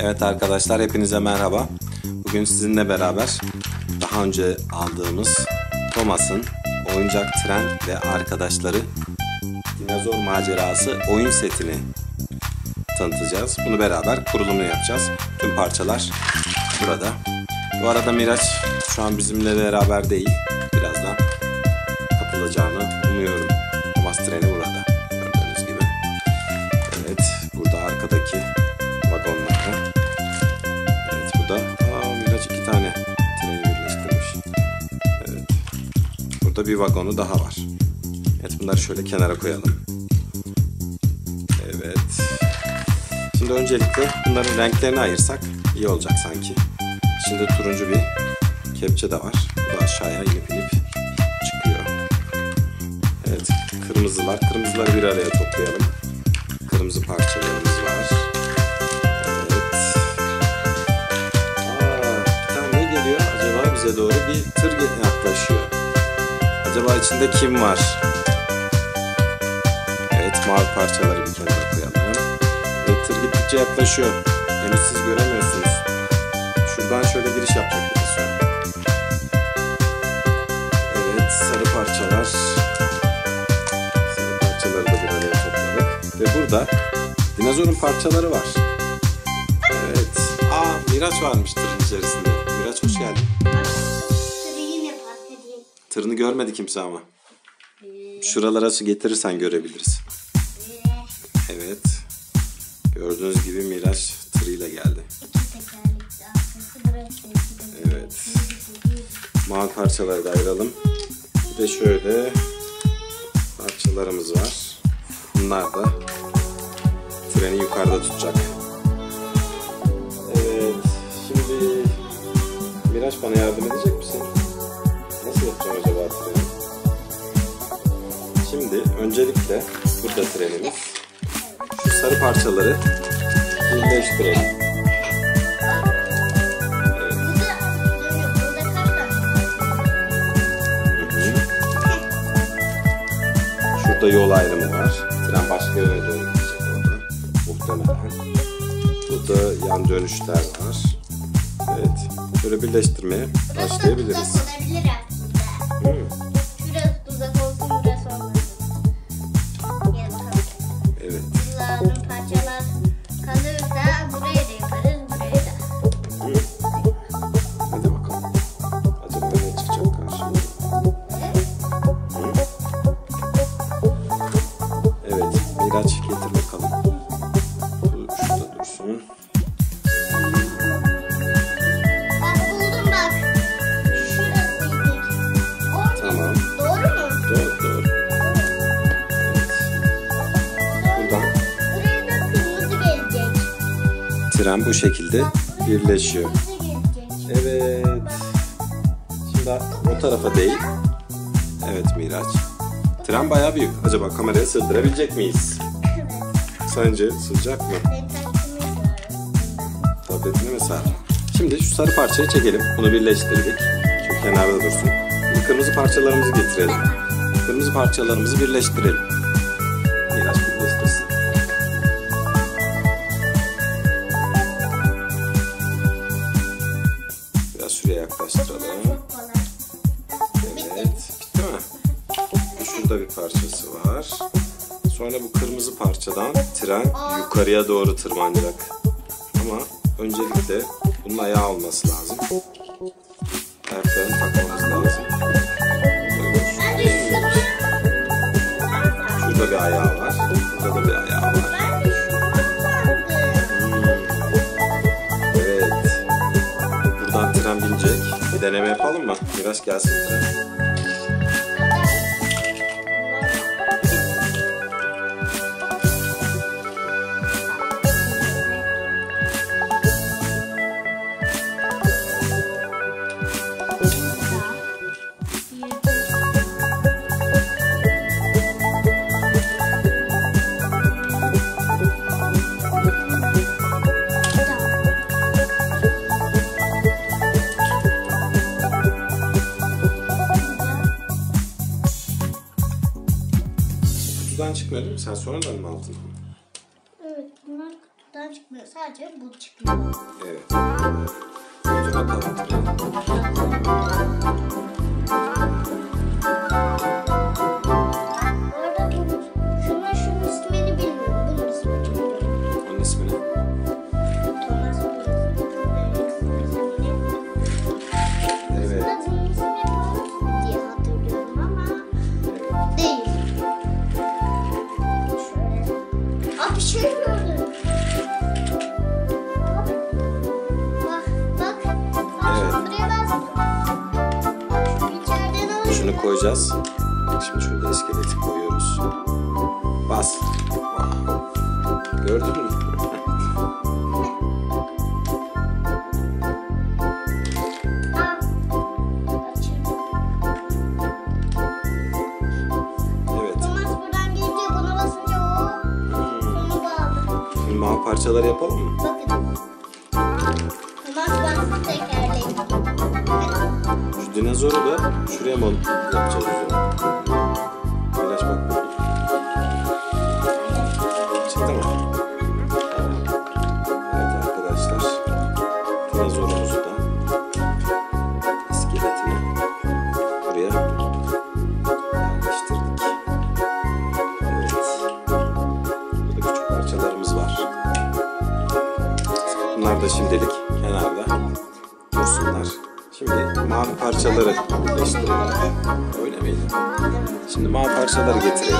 Evet arkadaşlar hepinize merhaba. Bugün sizinle beraber daha önce aldığımız Thomas'ın oyuncak tren ve arkadaşları dinozor macerası oyun setini tanıtacağız. Bunu beraber kurulumunu yapacağız. Tüm parçalar burada. Bu arada Miraç şu an bizimle beraber değil. Katılacağını umuyorum. Thomas treni burada. Gördüğünüz gibi. Evet burada arkadaki vagonlarda. Evet bu da aa, iki tane treni birleştirmiş. Evet. Burada bir vagonu daha var. Evet bunları şöyle kenara koyalım. Evet. Şimdi öncelikle bunların renklerini ayırsak iyi olacak sanki. İçinde turuncu bir kepçe de var. Bu da aşağıya inip inip. Evet kırmızılar. Kırmızıları bir araya toplayalım. Kırmızı parçalarımız var. Evet. Aa, bir tane ne geliyor acaba bize doğru? Bir tır yaklaşıyor. Acaba içinde kim var? Evet mavi parçaları bir kenara koyalım. Evet tır gittikçe yaklaşıyor. Henüz siz göremiyorsunuz. Şuradan şöyle giriş yapacak sonra. Evet sarı parçalar. Ve burada dinozorun parçaları var. Evet. Aa Miraç varmış tırın içerisinde. Miraç hoş geldin. Tırını görmedi kimse ama. Şuralara su getirirsen görebiliriz. Evet. Gördüğünüz gibi Miraç tırıyla geldi. Evet. Mavi parçaları da ayıralım. Bir de şöyle parçalarımız var. Bunlar da treni yukarıda tutacak. Evet. Şimdi Miraç bana yardım edecek misin? Nasıl yapacağım acaba treni? Şimdi öncelikle burada trenimiz. Şu sarı parçaları birleştirelim. Evet. Burada yol ayrımı var. Tren başka yöne doğru gidecek orada. Muhtemelen. Burada yan dönüşler var. Evet. Böyle birleştirmeye başlayabiliriz. Tren bu şekilde birleşiyor. Evet. Şimdi o tarafa değil. Evet Miraç. Tren bayağı büyük. Acaba kameraya sığdırabilecek miyiz? Sence sığacak mı? Tabletine mesela. Şimdi şu sarı parçayı çekelim. Bunu birleştirdik. Şu kenarda dursun. Şimdi kırmızı parçalarımızı getirelim. Kırmızı parçalarımızı birleştirelim. Miraç Kolay. Evet. Bitti mi? Şurada bir parçası var. Sonra bu kırmızı parçadan tren yukarıya doğru tırmanacak. Ama öncelikle bunun ayağı olması lazım. Ayaklarını takmamız lazım. Şurada bir ayağı var. Burada da bir deneme yapalım mı? Biraz gelsin Sen sonradan mı aldın? Evet bunlar kutudan çıkmıyor. Sadece bu çıkıyor. Evet. Dur bakalım. Koyacağız. Şimdi şurada iskeleti koyuyoruz. Bas. Wow. Gördün mü? Parçaları yapalım mı? Bakın. Tekerleği. Şu dinozoru da şuraya mı yapacağız o zaman? Evet arkadaşlar. Dinozorumuzu da iskeletini buraya yerleştirdik. Evet. Burada küçük parçalarımız var. Bunlar da şimdilik kenarda mavi parçaları birleştirelim. Öyle miydi? Şimdi mavi parçaları getirelim.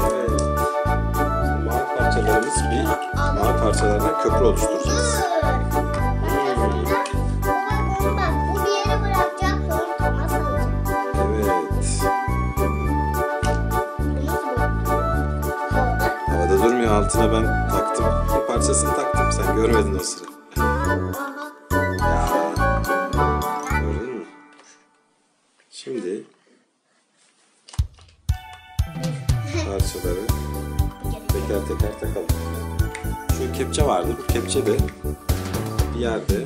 Evet. Mavi parçalarımız bir mavi parçalardan köprü oluşturacağız. Evet. Havada durmuyor altına ben taktım. Parçasını taktım. Sen görmedin o sıra. Gördün mü? Şimdi parçaları teker teker takalım. Şu kepçe vardı. Bu kepçe de bir yerde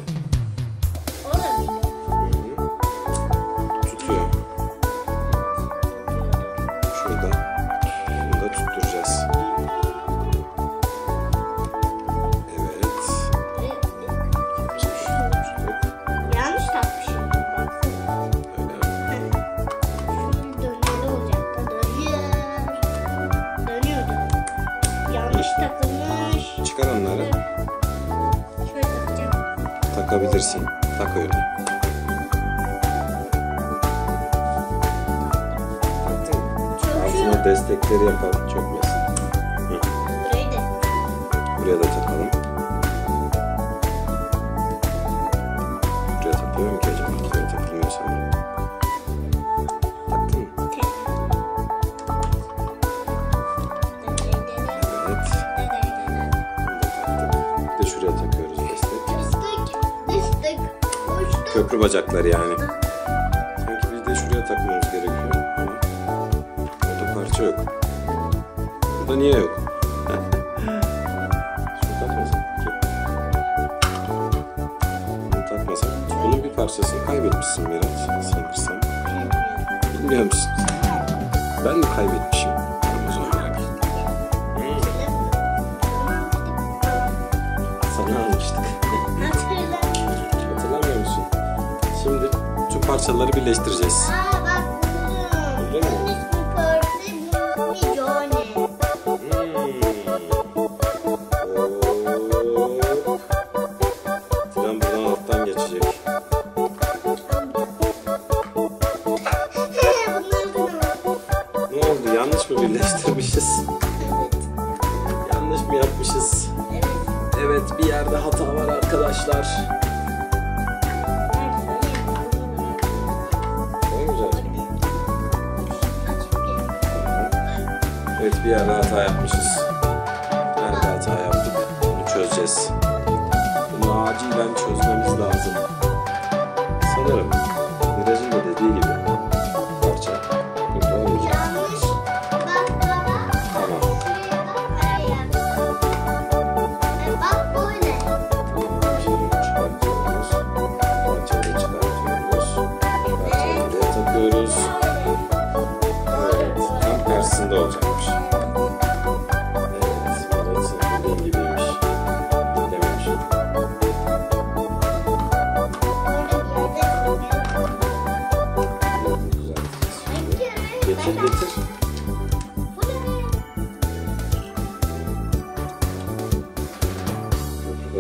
Takabilirsin. Tak öyle. Taktın. Altına destekleri yapalım. Çökmesin. Burayı da. Buraya da takalım. Buraya takılıyor mu ki acaba? Buraya takılmıyor sanırım. Taktın mı? Evet. Bunu da taktık. Bir de şuraya takıyoruz destek. Köprü bacakları yani. Sanki bir de şuraya takmamız gerekiyor. Burada parça yok. Burada niye yok? Takmasak. Bunun bir parçasını kaybetmişsin biraz sanırsam. Bilmiyor musun? Ben mi kaybetmişim? Parçaları birleştireceğiz. Aa bak? Bunun da Ne oldu? Yanlış mı birleştirmişiz? Yanlış mı yapmışız? Evet. Evet bir yerde hata var arkadaşlar. Bir yerde hata yapmışız. Nerede hata yaptık? Bunu çözeceğiz. Bunu acilen çözmemiz lazım. Sanırım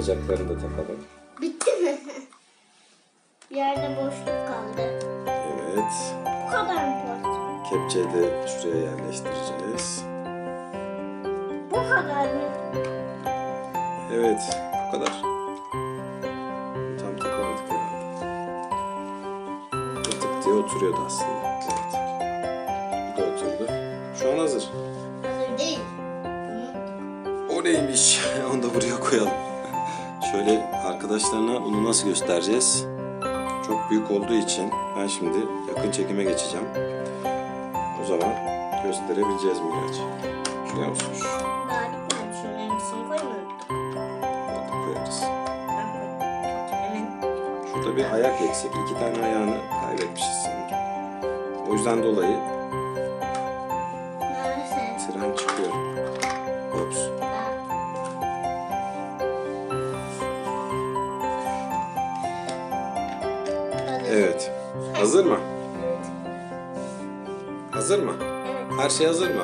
Işıklarını da takalım. Bitti mi? Yerde boşluk kaldı. Evet. Bu kadar mı plastik? Kepçeyi de şuraya yerleştireceğiz. Bu kadar mı? Evet. Bu kadar. Tam takamadık herhalde. Tık diye oturuyordu aslında. Evet. Bu da oturdu. Şu an hazır. Hazır değil. O neymiş? Onu da buraya koyalım. Şöyle arkadaşlarına bunu nasıl göstereceğiz? Çok büyük olduğu için ben şimdi yakın çekime geçeceğim. O zaman gösterebileceğiz Miraç. Biliyor musun? Şu Daha bitmedi. Şunun hangisini koymadık. anda koyarız. Şurada bir ayak eksik. İki tane ayağını kaybetmişiz sanırım. O yüzden dolayı Hazır mı? Hazır mı? Evet. Her şey hazır mı?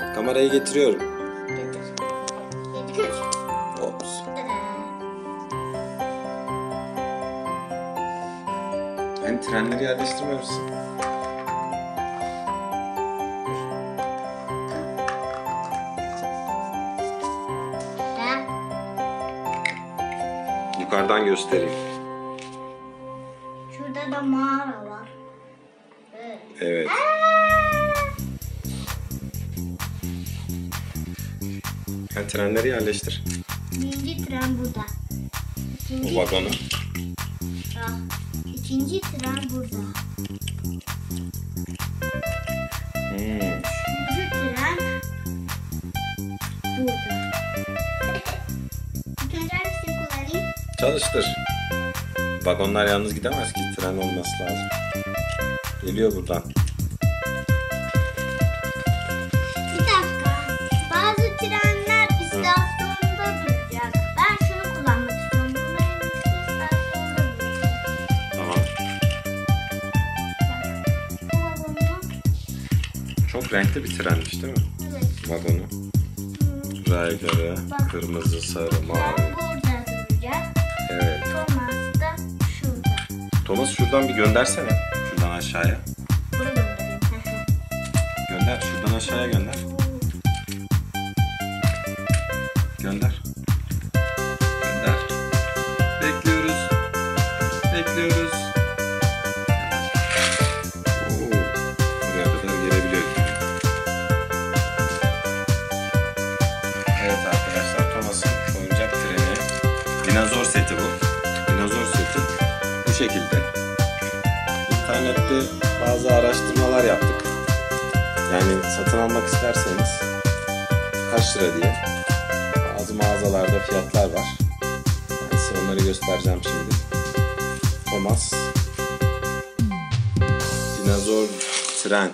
Hazır. Kamerayı getiriyorum. Getir. Üç. Ops. Hani trenleri yerleştirmemişsin. Yukarıdan göstereyim. Trenleri yerleştir. Birinci tren burada. Bu İkinci, vagonu. ah, ikinci tren burada. Hmm. Üçüncü tren burada. İlk önce hangisini kullanayım? Çalıştır. Vagonlar yalnız gidemez ki. Tren olması lazım. Geliyor buradan. Renkli bir trenmiş değil mi? Evet. Hmm. Rayları, Bak. kırmızı, sarı, mavi. burada duracak. Evet. Thomas da şurada. Thomas şuradan bir göndersene. Şuradan aşağıya. Bunu göndereyim. Gönder. Şuradan aşağıya. Gönder. Şekilde. İnternette bazı araştırmalar yaptık. Yani satın almak isterseniz kaç lira diye bazı mağazalarda fiyatlar var. Ben size onları göstereceğim şimdi. Thomas Dinozor Tren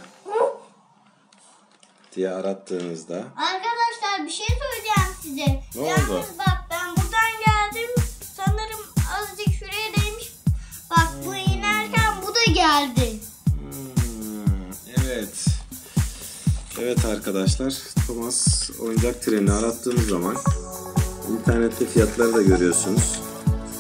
diye arattığınızda Arkadaşlar bir şey söyleyeceğim size. Ne Yalnız oldu? İnerken bu da geldi. Hmm, evet. Evet arkadaşlar, Thomas oyuncak treni arattığınız zaman internette fiyatları da görüyorsunuz.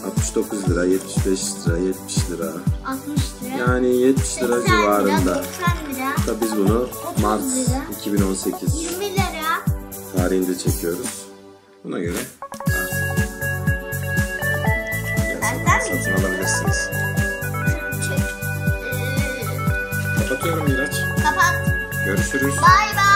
69 lira, 75 lira, 70 lira. 60 lira. Yani 70 lira 80 civarında. lira, 90 lira. Tabii biz bunu Mart lira. 2018 20 lira. tarihinde çekiyoruz. Buna göre artık satın alabilirsiniz. Kapatıyorum Miraç. kapat. Görüşürüz. Bay bay.